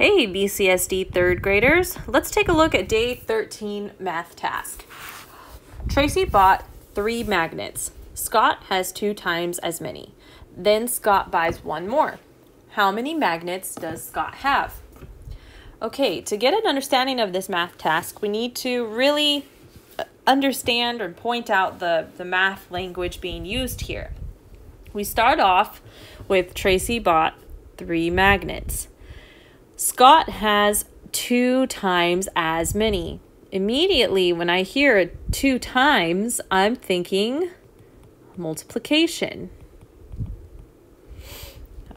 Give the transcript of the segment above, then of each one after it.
Hey, BCSD third graders. Let's take a look at day 13 math task. Tracy bought three magnets. Scott has two times as many. Then Scott buys one more. How many magnets does Scott have? Okay, to get an understanding of this math task, we need to really uh, understand or point out the, the math language being used here. We start off with Tracy bought three magnets. Scott has two times as many. Immediately, when I hear two times, I'm thinking multiplication.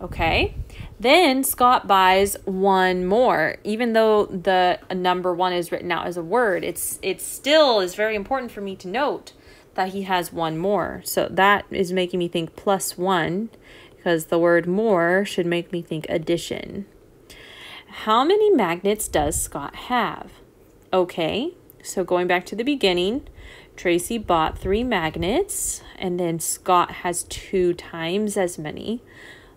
Okay. Then Scott buys one more. Even though the number one is written out as a word, it's it still is very important for me to note that he has one more. So that is making me think plus one because the word more should make me think addition. How many magnets does Scott have? Okay, so going back to the beginning, Tracy bought three magnets, and then Scott has two times as many.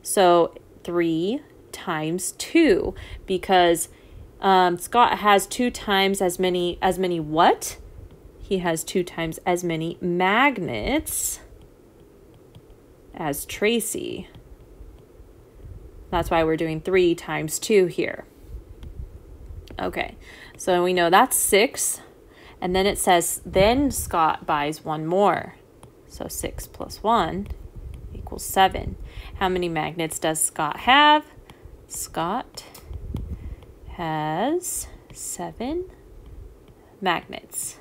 So three times two, because um, Scott has two times as many as many what? He has two times as many magnets as Tracy. That's why we're doing 3 times 2 here. Okay, so we know that's 6. And then it says, then Scott buys one more. So 6 plus 1 equals 7. How many magnets does Scott have? Scott has 7 magnets.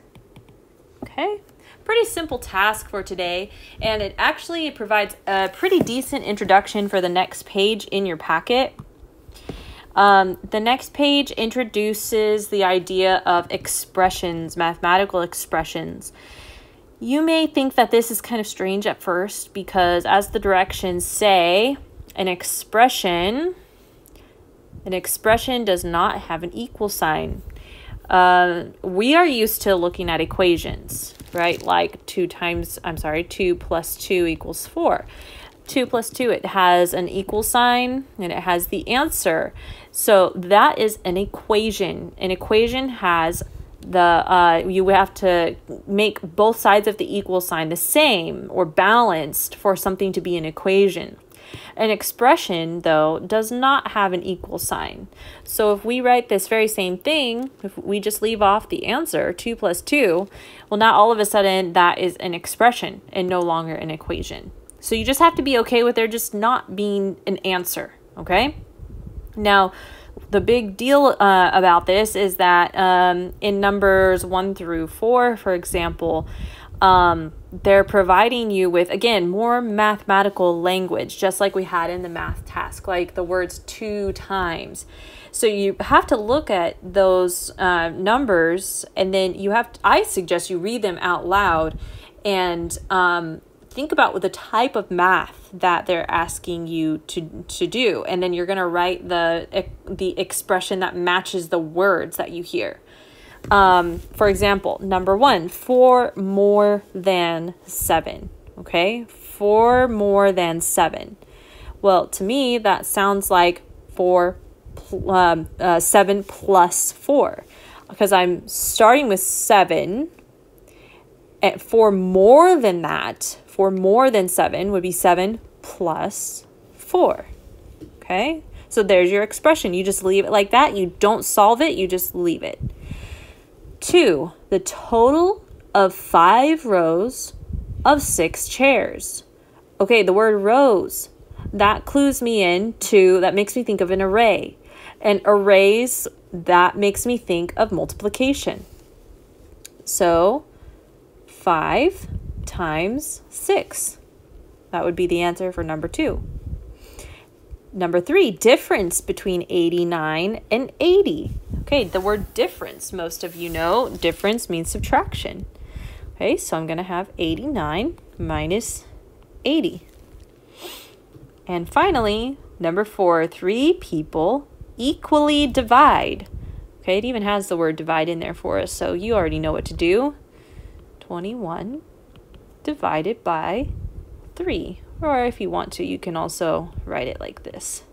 Okay pretty simple task for today and it actually provides a pretty decent introduction for the next page in your packet. Um, the next page introduces the idea of expressions, mathematical expressions. You may think that this is kind of strange at first because as the directions say, an expression an expression does not have an equal sign. Uh, we are used to looking at equations right? Like 2 times, I'm sorry, 2 plus 2 equals 4. 2 plus 2, it has an equal sign and it has the answer. So that is an equation. An equation has the uh, you have to make both sides of the equal sign the same or balanced for something to be an equation. An expression, though, does not have an equal sign. So if we write this very same thing, if we just leave off the answer, 2 plus 2, well, now all of a sudden that is an expression and no longer an equation. So you just have to be okay with there just not being an answer, okay? Now, the big deal uh, about this is that um, in numbers 1 through 4, for example, um, they're providing you with again more mathematical language just like we had in the math task like the words two times. So you have to look at those uh, numbers and then you have to, i suggest you read them out loud and um, think about the type of math that they're asking you to, to do. And then you're going to write the the expression that matches the words that you hear um, for example, number one, four more than seven. Okay, four more than seven. Well, to me, that sounds like four, um, uh, seven plus four, because I'm starting with seven. And four more than that, four more than seven would be seven plus four. Okay, so there's your expression. You just leave it like that. You don't solve it, you just leave it. Two, the total of five rows of six chairs. Okay, the word rows, that clues me in to, that makes me think of an array. And arrays, that makes me think of multiplication. So, 5 times 6. That would be the answer for number 2. Number 3, difference between 89 and 80. Okay, the word difference, most of you know, difference means subtraction. Okay, so I'm going to have 89 minus 80. And finally, number four, three people equally divide. Okay, it even has the word divide in there for us, so you already know what to do. 21 divided by 3. Or if you want to, you can also write it like this.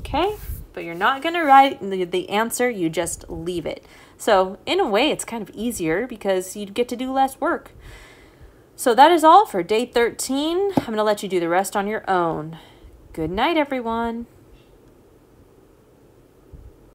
Okay? But you're not going to write the, the answer, you just leave it. So in a way, it's kind of easier because you get to do less work. So that is all for day 13. I'm going to let you do the rest on your own. Good night, everyone.